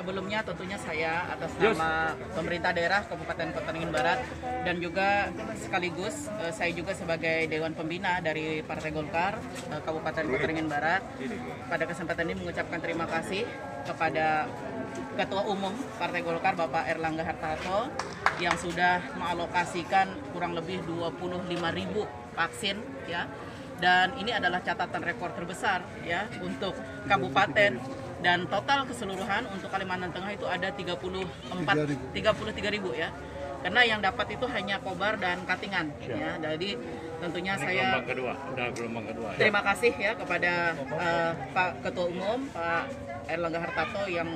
sebelumnya tentunya saya atas nama pemerintah daerah Kabupaten Kota Barat dan juga sekaligus eh, saya juga sebagai Dewan Pembina dari Partai Golkar eh, Kabupaten Kota Barat. Pada kesempatan ini mengucapkan terima kasih kepada Ketua Umum Partai Golkar Bapak Erlangga Hartarto yang sudah mengalokasikan kurang lebih 25.000 vaksin ya dan ini adalah catatan rekor terbesar ya untuk kabupaten dan total keseluruhan untuk Kalimantan Tengah itu ada 34 33 ribu ya karena yang dapat itu hanya Kobar dan Katingan ya jadi tentunya Ini saya gelombang kedua, udah gelombang kedua. ya. Terima kasih ya kepada eh, Pak Ketua Umum Pak Erlangga Hartarto yang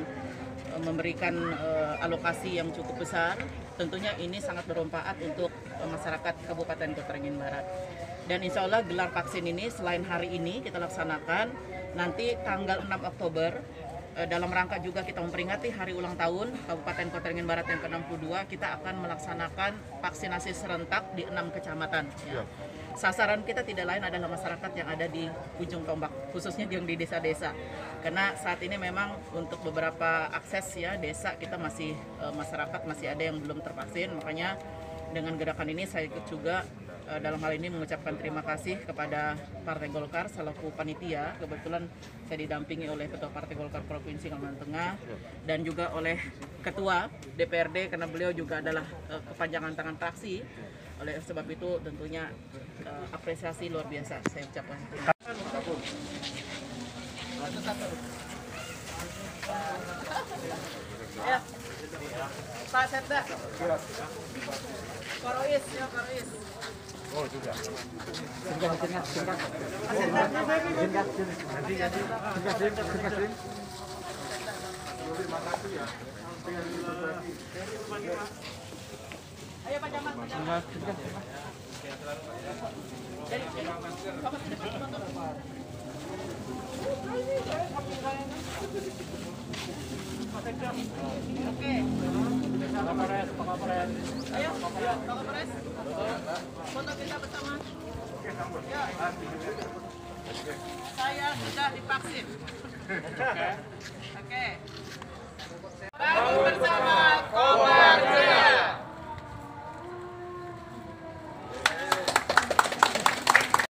eh, memberikan eh, alokasi yang cukup besar. Tentunya ini sangat bermanfaat untuk masyarakat Kabupaten Kota Barat. Dan insya Allah gelar vaksin ini selain hari ini kita laksanakan nanti tanggal 6 Oktober eh, dalam rangka juga kita memperingati hari ulang tahun Kabupaten Kota Ringin Barat yang ke-62 kita akan melaksanakan vaksinasi serentak di enam kecamatan ya. Sasaran kita tidak lain adalah masyarakat yang ada di ujung tombak, khususnya yang di desa-desa. Karena saat ini memang untuk beberapa akses ya desa kita masih eh, masyarakat masih ada yang belum tervaksin, makanya dengan gerakan ini saya ikut juga eh, dalam hal ini mengucapkan terima kasih kepada Partai Golkar selaku panitia. Kebetulan saya didampingi oleh Ketua Partai Golkar Provinsi Kalimantan Tengah dan juga oleh Ketua DPRD karena beliau juga adalah eh, kepanjangan tangan fraksi. Oleh sebab itu tentunya eh, apresiasi luar biasa saya ucapkan. Ya. Setda. Karois, ya. Jadi, jadi, kamu di Ya. Saya sudah divaksin. Oke. Bangun bersama.